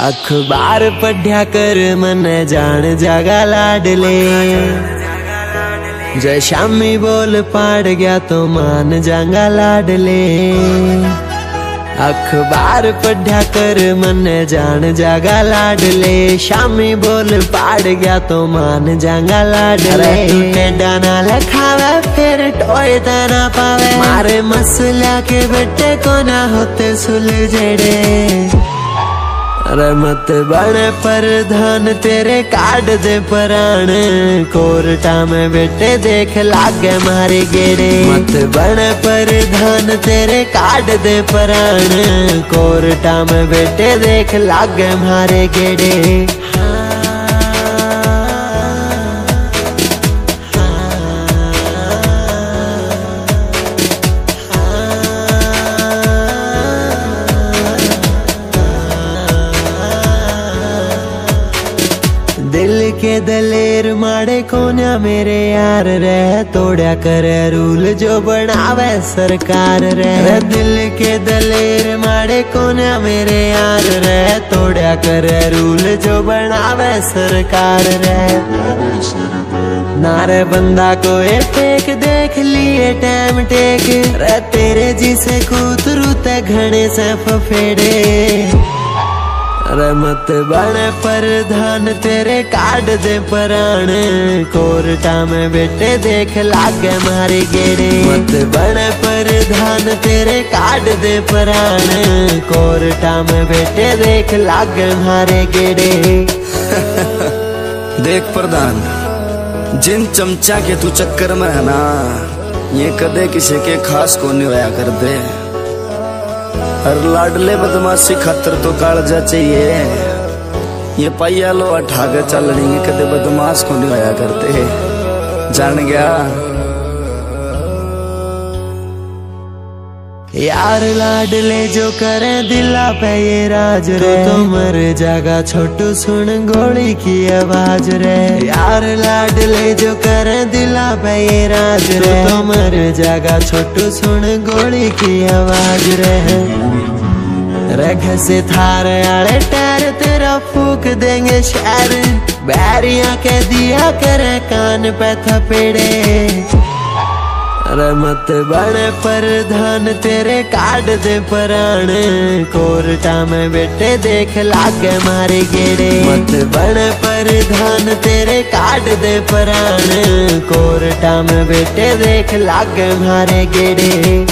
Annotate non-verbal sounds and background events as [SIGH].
अखबार पढ़्या कर मन जान जागा लाडले। जय शामी बोल पाड़ गया तो मान जागा लाडले। अखबार पढ़्या कर मन जान जागा लाडले। शामी बोल पाड़ गया तो मान जागा लाडले। टूटे डाना लखावे फिर टोए तना पावे। मारे मसला के बेटे को ना होते सुलझड़े। अरे मत पर प्रधान तेरे काट दे प्राण। कोर्टा में बेटे देख लागे मारे गेरे। मत बने प्रधान तेरे काट दे प्राण। कोर्टा में बेटे देख लागे मारे गेड़े दलेर माड़े कोन्या मेरे यार रह तोड़ा करे रूल जो बनावे सरकार रह दिल के दलेर माड़े कोन्या मेरे यार रह तोड़ा करे रूल जो बनावे सरकार रह नारे बंदा को ए टेक देख लिए टाइम टेक। रे तेरे जी से कूतरू ते घने से फफेड़े अरे मत बने प्रधान, तेरे काट दे प्राण कोर्टा में बेटे देख लागे मारे गेरे। मत बने प्रधान, तेरे काट दे प्राण कोर्टा में बेटे देख लागे मारे गेड़े [LAUGHS] देख प्रधान, जिन चमचा के तू चक्कर में है ना ये कदे किसी के खास को नहीं होया कर दे। हर लाडले बदमाशी खातर तो कालजा चाहिए। ये पैया लो अठागे चलनी, कदे बदमाश को नहीं आया करते। जान गया। यार लाडले जो करे दिला पे ये राज रे। तो मर जागा छोटू सुन गोली की आवाज़ रे। यार लाडले जो करे दिला पे ये राज रे। तो मर जागा छोटू सुन गोली की आवाज़ रे। रख से थार आड़े टैर तेरा फूक देंगे शहर। बैरिया के दिया करे कान पे थपेड़े। अरे मत पर प्रधान तेरे काट दे प्राण। कोर्टा में बेटे देख लागे मारे गेड़े। मत बने प्रधान तेरे काट दे प्राण। कोर्टा में बेटे देख लागे मारे गेड़े।